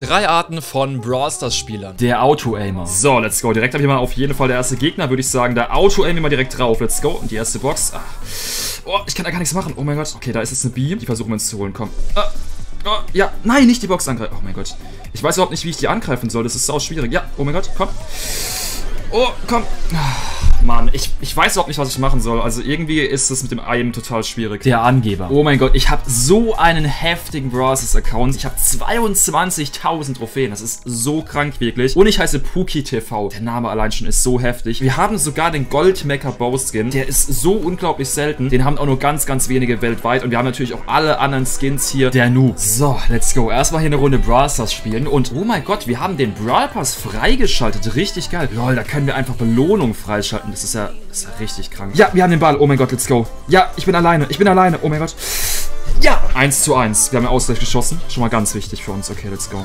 Drei Arten von Brawl Stars Spielern. Der Auto-Aimer. So, let's go. Direkt habe ich mal auf jeden Fall der erste Gegner, würde ich sagen. Der Auto-Aim immer direkt drauf. Let's go. Und die erste Box. Ah. Oh, ich kann da gar nichts machen. Oh mein Gott. Okay, da ist jetzt eine B. Die versuchen wir uns zu holen. Komm. Ah. Oh, ja, nein, nicht die Box angreifen. Oh mein Gott. Ich weiß überhaupt nicht, wie ich die angreifen soll. Das ist sau schwierig. Ja, oh mein Gott, komm. Oh, komm. Mann, ich, ich weiß überhaupt nicht, was ich machen soll. Also irgendwie ist es mit dem Aim total schwierig. Der Angeber. Oh mein Gott, ich habe so einen heftigen Brawlers-Account. Ich habe 22.000 Trophäen. Das ist so krank, wirklich. Und ich heiße Puki TV. Der Name allein schon ist so heftig. Wir haben sogar den Goldmecker Bow-Skin. Der ist so unglaublich selten. Den haben auch nur ganz, ganz wenige weltweit. Und wir haben natürlich auch alle anderen Skins hier. Der Nu. So, let's go. Erstmal hier eine Runde Brawl Stars spielen. Und oh mein Gott, wir haben den Brawl Pass freigeschaltet. Richtig geil. Lol, da können wir einfach Belohnung freischalten. Das ist ja, das ist ja richtig krank. Ja, wir haben den Ball. Oh mein Gott, let's go. Ja, ich bin alleine. Ich bin alleine. Oh mein Gott. Ja, 1 zu 1. Wir haben ja Ausgleich geschossen. Schon mal ganz wichtig für uns. Okay, let's go.